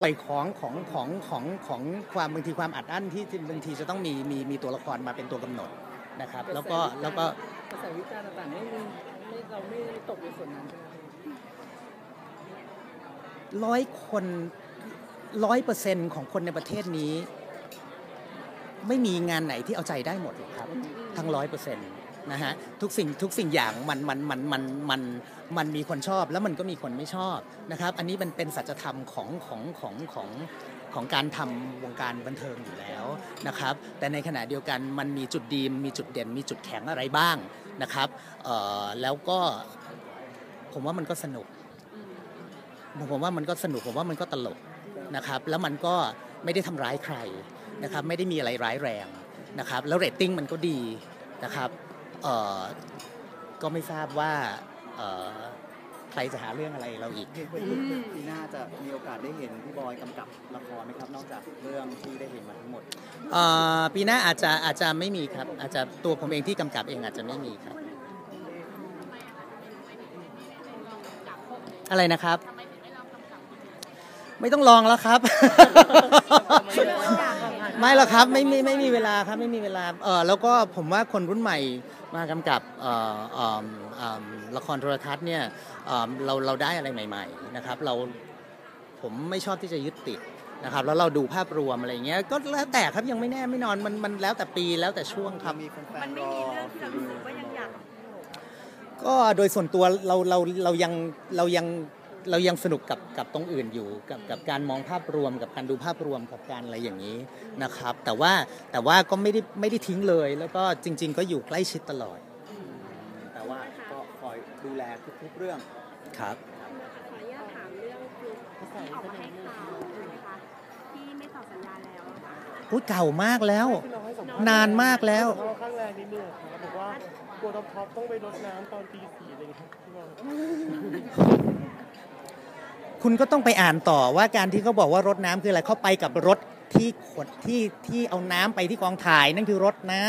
ปล่อยของของของของของความบางทีความอัดอั้นที่บางทีจะต้องมีมีมีตัวละครมาเป็นตัวกำหนดนะครับ แล้วก็แล้วก็กระแสวิจารณ์ต่างๆไม่มีไม่เราไม่ตกในส่วนนั้นใช่ไหมร้อยคนร้อยเปอร์เซ็นของคนในประเทศนี้ ไม่มีงานไหนที่เอาใจได้หมดหรอกครับ ทั้งร้อยเปอร์เซ็นต์ นะฮะทุกสิ่งทุกสิ่งอย่างมันมันมันมันมันมันมีคนชอบแล้วมันก็มีคนไม่ชอบนะครับอันนี้มันเป็นสัจธรรมของของของของของการทำวงการบันเทิงอยู่แล้วนะครับแต่ในขณะเดียวกันมันมีจุดดีมีจุดเด่นมีจุดแข็งอะไรบ้างนะครับแล้วก็ผมว่ามันก็สนุกผมว่ามันก็สนุกผมว่ามันก็ตลกนะครับแล้วมันก็ไม่ได้ทำร้ายใครนะครับไม่ได้มีอะไรร้ายแรงนะครับแล้วเรตติ้งมันก็ดีนะครับ ก็ไม่ทราบว่าเอ่อใครจะหาเรื่องอะไรเราอีกปีหน้าจะมีโอกาสได้เห็นพี่บอยกำกับละครไหมครับ นอกจากเรื่องที่ได้เห็นมาทั้งหมดเอ่อปีหน้าอาจจะอาจจะไม่มีครับ อาจจะตัวผมเองที่กำกับเองอาจจะไม่มีครับ อะไรนะครับ ไม่ต้องลองแล้วครับ ไม่หรอกครับไม่ไม่ไม่มีเวลาครับไม่มีเวลาเออแล้วก็ผมว่าคนรุ่นใหม่มากำกับเอ่อเอ่อเอ่อละครโทรทัศน์เนี่ยเอ่อเราเราได้อะไรใหม่ๆนะครับเราผมไม่ชอบที่จะยึดติดนะครับแล้วเราดูภาพรวมอะไรอย่างเงี้ยก็แล้วแต่ครับยังไม่แน่ไม่นอนมันมันแล้วแต่ปีแล้วแต่ช่วงครับ มีแฟมันนๆรไม่อ มีเรื่องที่เรารู้สึกว่ายังอยาก ก็โดยส่วนตัวเราเราเรายังเรายัง เรายังสนุกกับกับตรงอื่นอยู่กับกับการมองภาพรวม กับการดูภาพรวมกับการอะไรอย่างนี้นะครับ แต่ว่าแต่ว่าก็ไม่ได้ไม่ได้ทิ้งเลย แล้วก็จริง ๆ ก็อยู่ใกล้ชิดตลอด แต่ว่าก็คอยดูแลทุกๆเรื่องครับขออนุญาตถามเรื่องคือที่ออกมาให้ข่าวใช่ไหมคะที่ไม่ต่อสัญญาแล้วอะค่ะพูดเก่ามากแล้วที่เราให้สัมภาษณ์นานมากแล้วเราข้างแรงนิดนึงครับบอกว่ากลัวท็อปท็อปต้องไปรดน้ำตอนตีสี่อะไรอย่างเงี้ยที่ว่า คุณก็ต้องไปอ่านต่อว่าการที่เขาบอกว่ารถน้ำคืออะไรเขาไปกับรถที่ขนที่ที่เอาน้ำไปที่กองถ่ายนั่นคือรถน้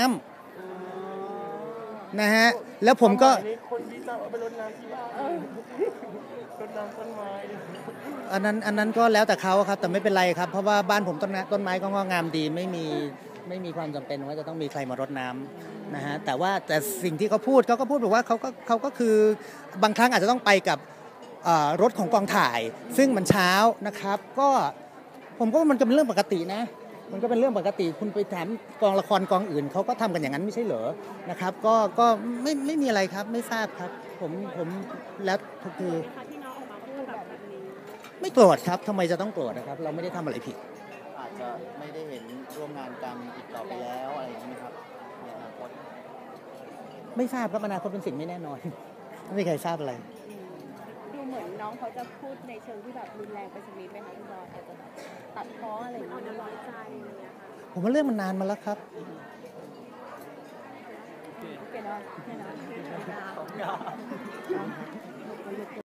ำนะฮะแล้วผมก็นี่คนที่จะเอาไปรดน้ำที่บ้านรดน้ำต้นไม้อันนั้นอันนั้นก็แล้วแต่เขาครับ แต่ไม่เป็นไรครับ เพราะว่าบ้านผมต้นต้นไม้ก็งอกงามดีไม่มีไม่มีความจำเป็นว่าจะต้องมีใครมารดน้ำนะฮะแต่ว่าแต่สิ่งที่เขาพูดเขาก็พูดบอกว่าเขาก็เขาก็คือบางครั้งอาจจะต้องไปกับเอ่อ รถของกองถ่าย ซึ่งมันเช้านะครับ ก็ผมก็ว่ามันก็เป็นเรื่องปกตินะ มันก็เป็นเรื่องปกติคุณไปถามกองละครกองอื่นเขาก็ทำกันอย่างนั้นไม่ใช่เหรอนะครับ ก็ก็ไม่ไม่มีอะไรครับไม่ทราบครับ ผมผมแล้วคือนะคะที่น้องออกมาพูดแบบนี้ไม่โกรธครับทำไมจะต้องโกรธนะครับ เราไม่ได้ทำอะไรผิด อาจจะไม่ได้เห็นร่วมงานกันอีกต่อไปแล้วอะไรอย่างนี้ไหมครับในอนาคตไม่ทราบครับอนาคตเป็นสิ่งไม่แน่นอน ไม่มีใครทราบอะไรดู เหมือนน้องเขาจะพูดในเชิงที่แบบรุนแรงไปสักนิดไหมคะพี่บอยอาจจะแบบตัดพ้ออะไรอย่างเงี้ยน้อยใจอะไรอย่างเงี้ยค่ะผมว่าเรื่องมันนานมาแล้วครับโอเคเนาะโอเคเนาะ